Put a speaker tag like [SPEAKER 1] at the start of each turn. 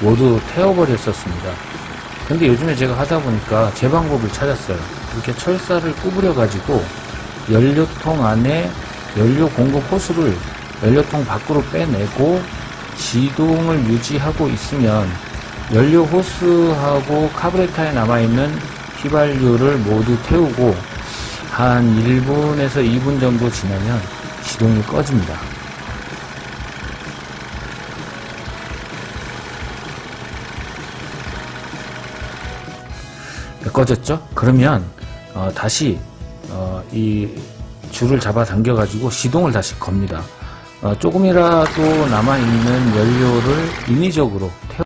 [SPEAKER 1] 모두 태워버렸었습니다. 근데 요즘에 제가 하다 보니까 제 방법을 찾았어요. 이렇게 철사를 구부려 가지고 연료통 안에 연료 공급 호스를 연료통 밖으로 빼내고 시동을 유지하고 있으면 연료 호스하고 카브레타에 남아있는 휘발유를 모두 태우고 한 1분에서 2분 정도 지나면 시동이 꺼집니다. 꺼졌죠? 그러면 어, 다시 어, 이 줄을 잡아 당겨 가지고 시동을 다시 겁니다. 어, 조금이라도 남아 있는 연료를 인위적으로 태워